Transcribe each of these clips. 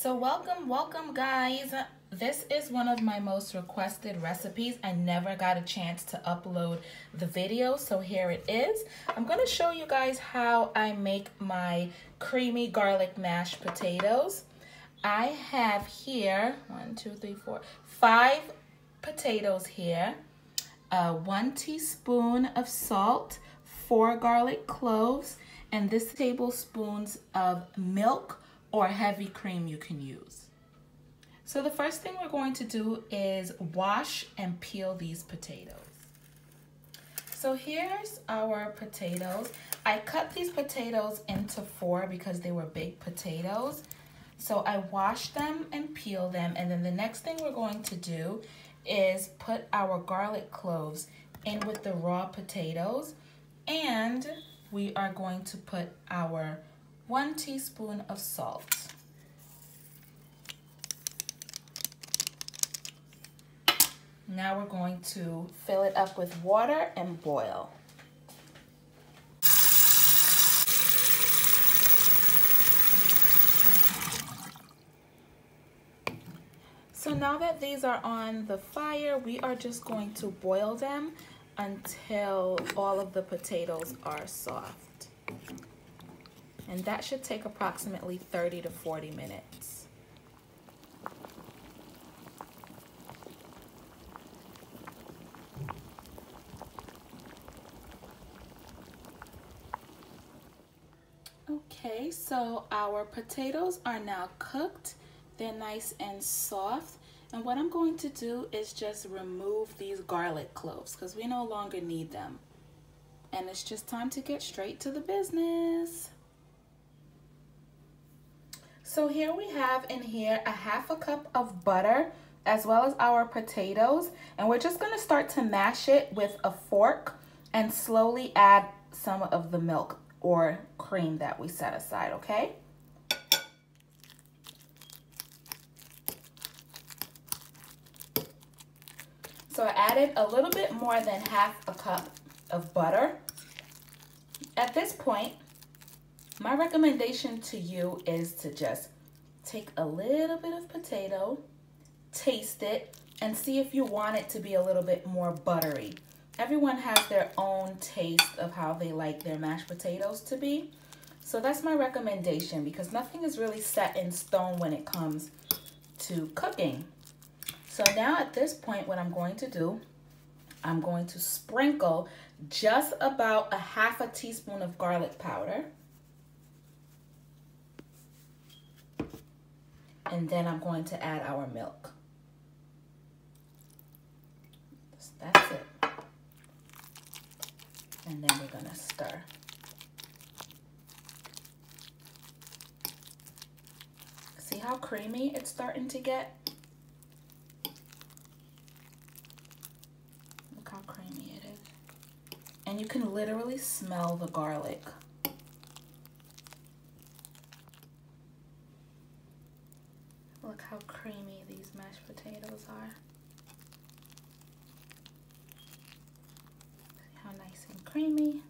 So welcome, welcome guys. This is one of my most requested recipes. I never got a chance to upload the video, so here it is. I'm gonna show you guys how I make my creamy garlic mashed potatoes. I have here, one, two, three, four, five potatoes here, uh, one teaspoon of salt, four garlic cloves, and this tablespoons of milk or heavy cream you can use. So the first thing we're going to do is wash and peel these potatoes. So here's our potatoes. I cut these potatoes into four because they were big potatoes. So I wash them and peel them. And then the next thing we're going to do is put our garlic cloves in with the raw potatoes. And we are going to put our one teaspoon of salt. Now we're going to fill it up with water and boil. So now that these are on the fire, we are just going to boil them until all of the potatoes are soft. And that should take approximately 30 to 40 minutes. Okay, so our potatoes are now cooked. They're nice and soft. And what I'm going to do is just remove these garlic cloves because we no longer need them. And it's just time to get straight to the business. So here we have in here a half a cup of butter as well as our potatoes. And we're just gonna start to mash it with a fork and slowly add some of the milk or cream that we set aside, okay? So I added a little bit more than half a cup of butter. At this point, my recommendation to you is to just take a little bit of potato, taste it, and see if you want it to be a little bit more buttery. Everyone has their own taste of how they like their mashed potatoes to be. So that's my recommendation because nothing is really set in stone when it comes to cooking. So now at this point, what I'm going to do, I'm going to sprinkle just about a half a teaspoon of garlic powder. And then I'm going to add our milk. That's it. And then we're gonna stir. See how creamy it's starting to get? Look how creamy it is. And you can literally smell the garlic. Look how creamy these mashed potatoes are. See how nice and creamy.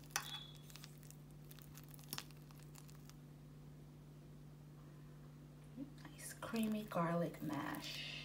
Nice creamy garlic mash.